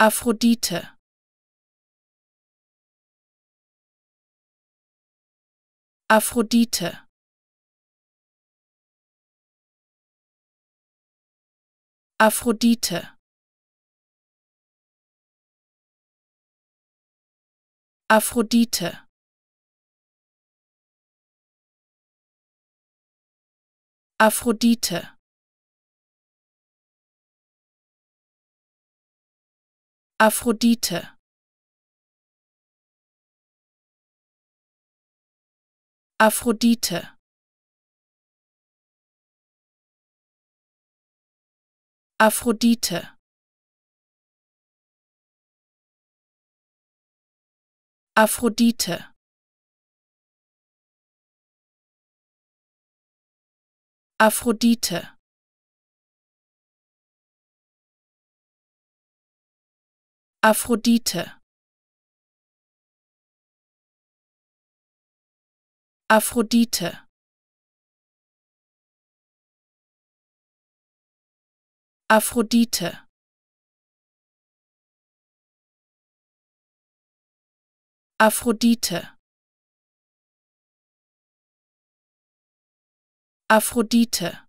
Aphrodite. Aphrodite. Aphrodite. Aphrodite. Aphrodite Aphrodite. Aphrodite. Aphrodite. Aphrodite. Aphrodite Aphrodite. Aphrodite. Aphrodite. Aphrodite. Aphrodite